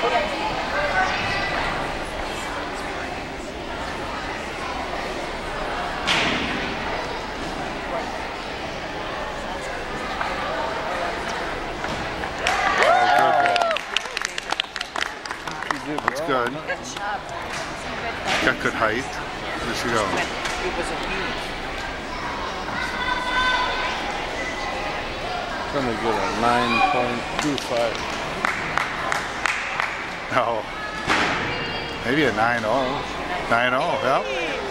good. Good. Got good height. There she goes. It was a huge. Trying to get a 9.25. No. Maybe a 9-0. 9-0, yeah.